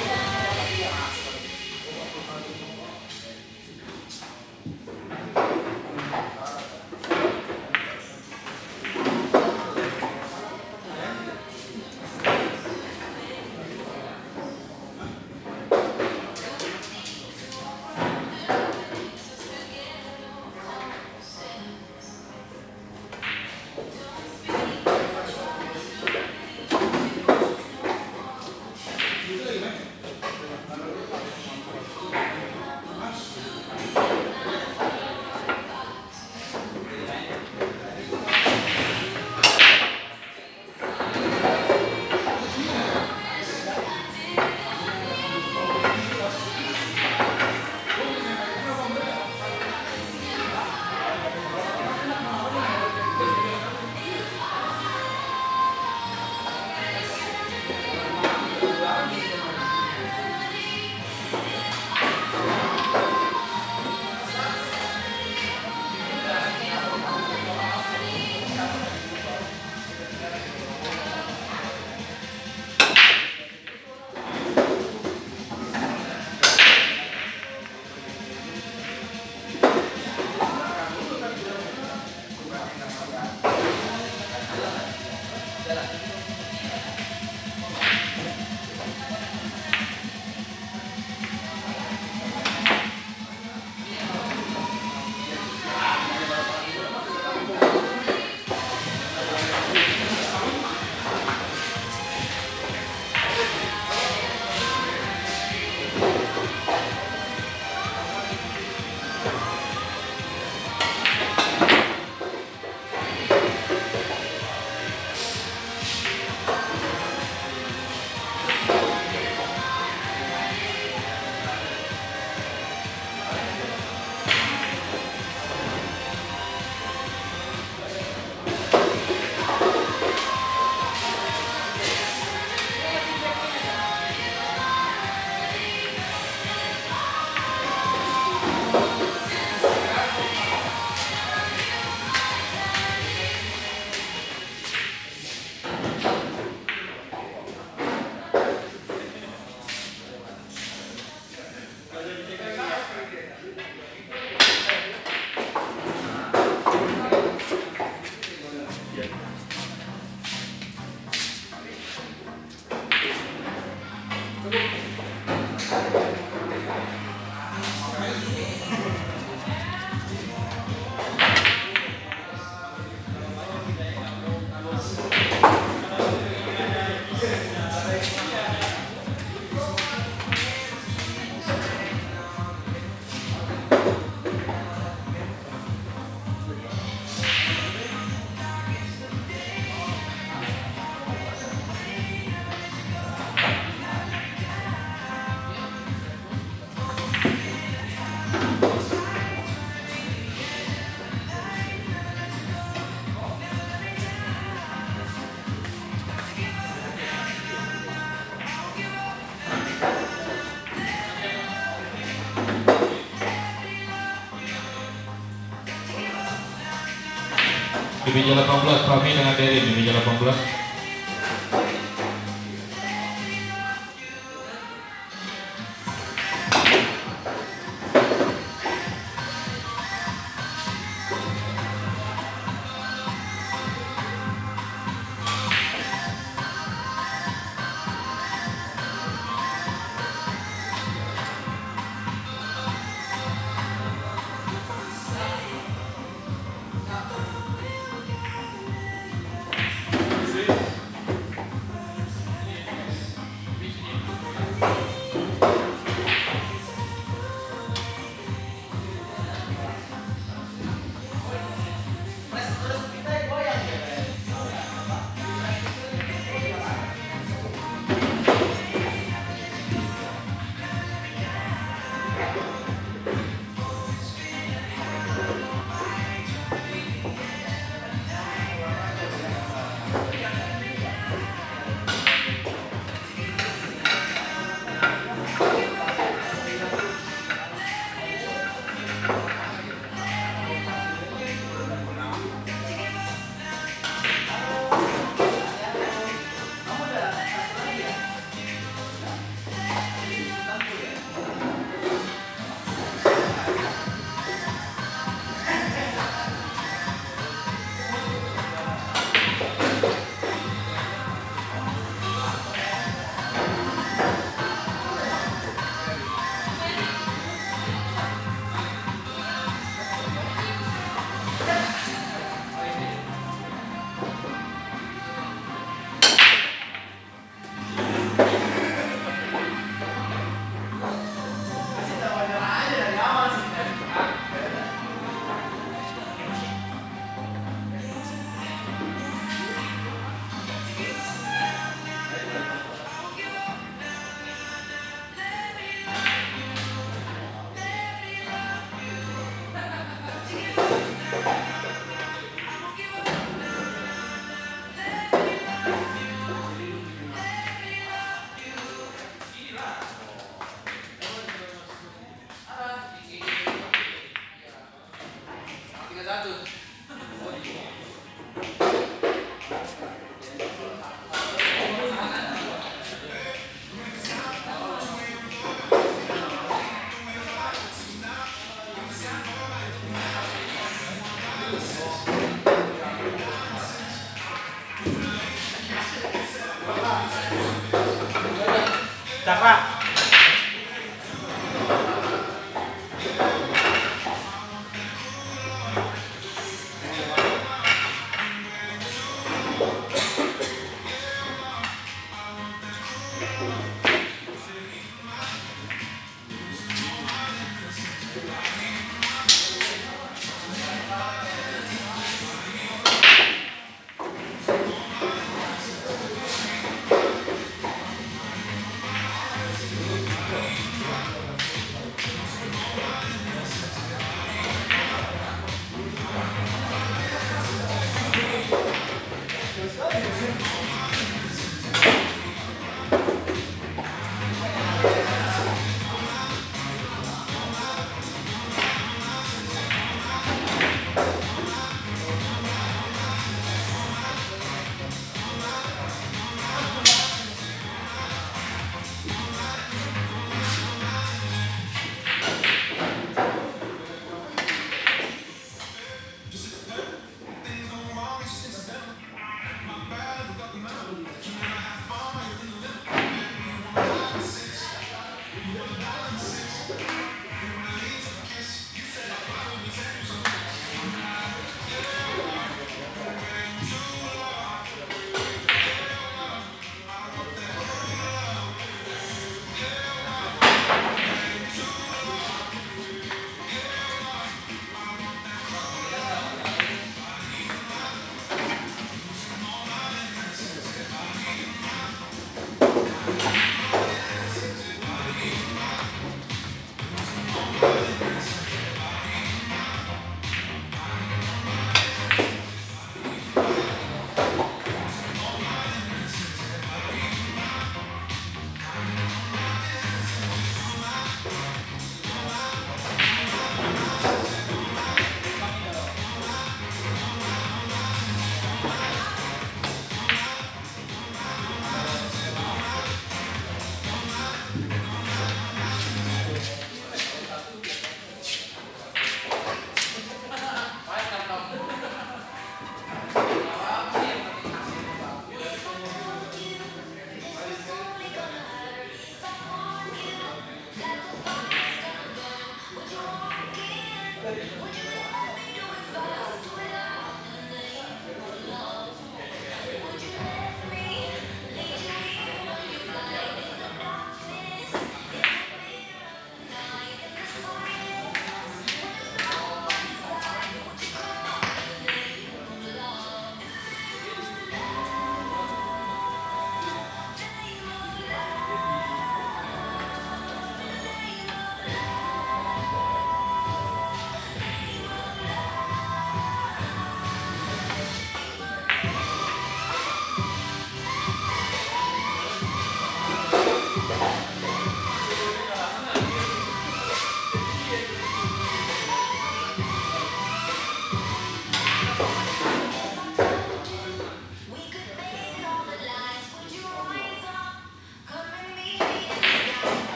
Yeah. Di meja 18, Fahmi dengan Derin di meja 18.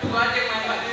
Tuhan yang main mati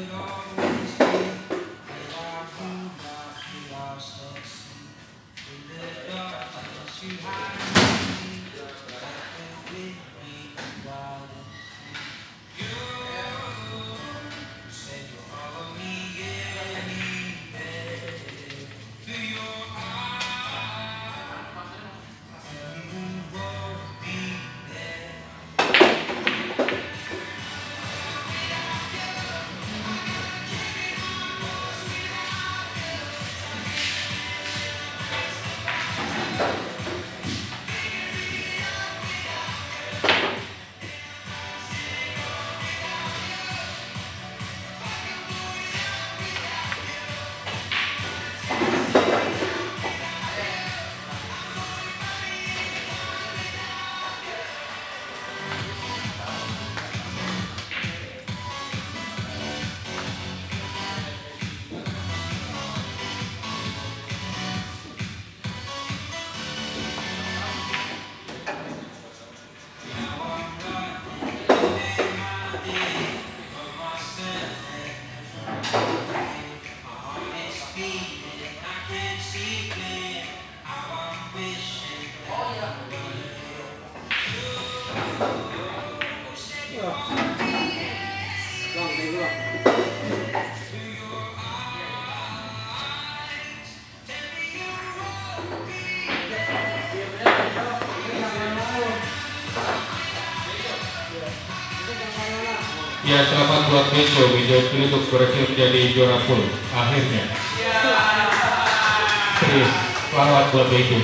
long. Selamat buat Bejo, Bejo untuk berhasil menjadi juara full akhirnya. Serius, selamat buat Bejo.